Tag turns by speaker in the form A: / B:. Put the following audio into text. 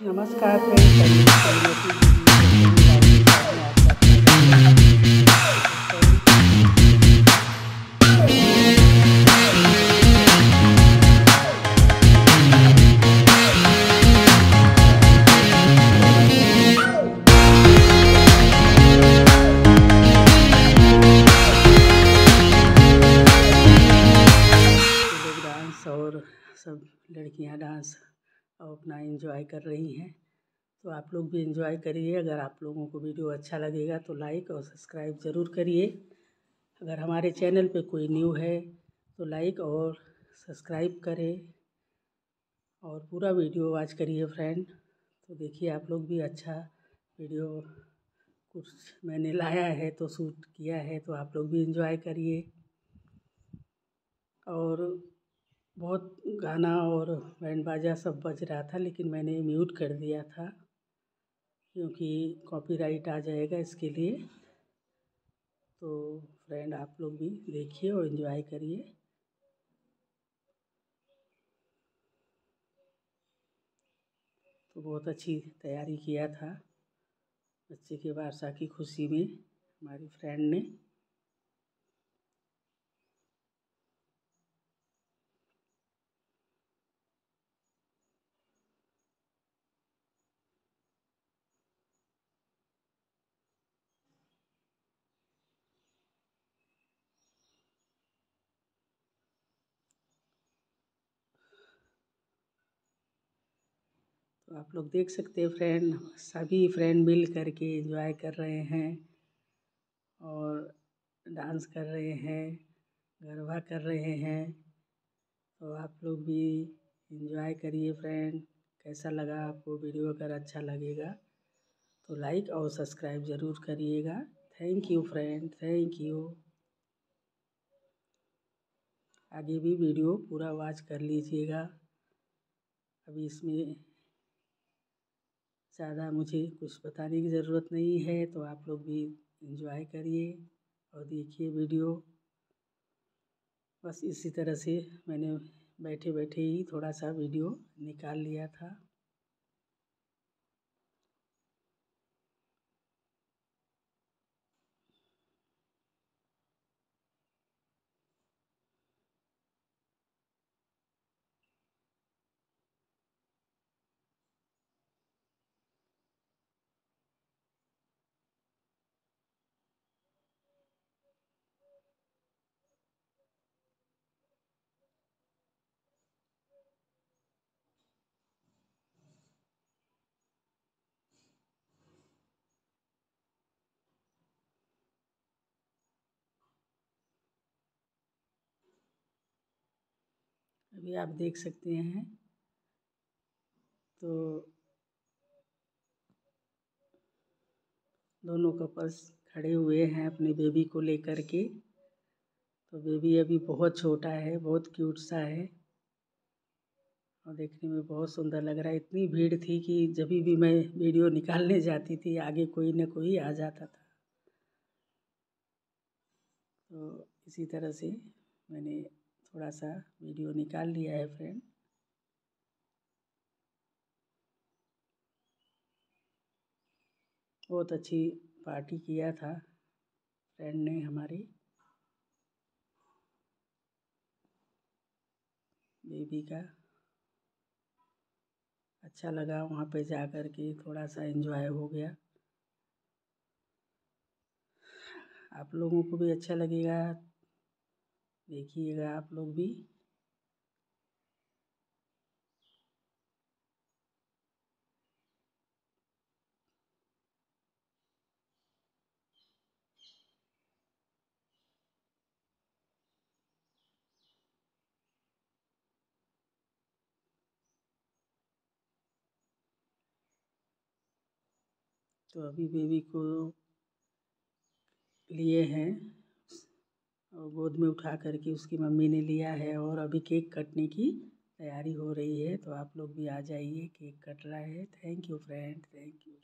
A: नमस्कार और सब लड़कियाँ डांस और अपना एंजॉय कर रही हैं। तो आप लोग भी एंजॉय करिए। अगर आप लोगों को वीडियो अच्छा लगेगा तो लाइक और सब्सक्राइब ज़रूर करिए। अगर हमारे चैनल पे कोई न्यू है तो लाइक और सब्सक्राइब करें। और पूरा वीडियो वॉच करिए फ्रेंड तो देखिए आप लोग भी अच्छा वीडियो कुछ मैंने लाया है तो शूट किया है तो आप लोग भी एंजॉय करिए। और बहुत गाना और बैंड बाजा सब बज रहा था, लेकिन मैंने म्यूट कर दिया था, क्योंकि कॉपीराइट आ जाएगा इसके लिए। तो फ्रेंड, आप लोग भी देखिए और इन्जॉय करिए। तो बहुत अच्छी तैयारी किया था बच्चे के वारसा की खुशी में, हमारी फ्रेंड ने। तो आप लोग देख सकते हैं फ्रेंड सभी फ्रेंड मिल करके एंजॉय कर रहे हैं और डांस कर रहे हैं, गरबा कर रहे हैं। तो आप लोग भी एंजॉय करिए फ्रेंड कैसा लगा आपको वीडियो अगर अच्छा लगेगा तो लाइक और सब्सक्राइब ज़रूर करिएगा। Thank you friend thank you आगे भी वीडियो पूरा वॉच कर लीजिएगा। अभी इसमें ज़्यादा मुझे कुछ बताने की ज़रूरत नहीं है तो आप लोग भी इंजॉय करिए और देखिए वीडियो। बस इसी तरह से मैंने बैठे बैठे ही थोड़ा सा वीडियो निकाल लिया था। अभी आप देख सकते हैं। तो दोनों कपल्स खड़े हुए हैं अपने बेबी को लेकर के। तो बेबी अभी बहुत छोटा है, बहुत क्यूट सा है। और देखने में बहुत सुंदर लग रहा है। इतनी भीड़ थी कि जब भी मैं वीडियो निकालने जाती थी, आगे कोई ना कोई आ जाता था। तो इसी तरह से मैंने थोड़ा सा वीडियो निकाल लिया है फ्रेंड बहुत अच्छी पार्टी किया था फ्रेंड ने हमारी। बेबी का। अच्छा लगा वहाँ पे जा कर के थोड़ा सा एंजॉय हो गया। आप लोगों को भी अच्छा लगेगा। देखिएगा आप लोग भी। तो अभी बेबी को लिए हैं। और गोद में उठा करके उसकी मम्मी ने लिया है और अभी केक कटने की तैयारी हो रही है तो आप लोग भी आ जाइए, केक कट रहा है। Thank you friend thank you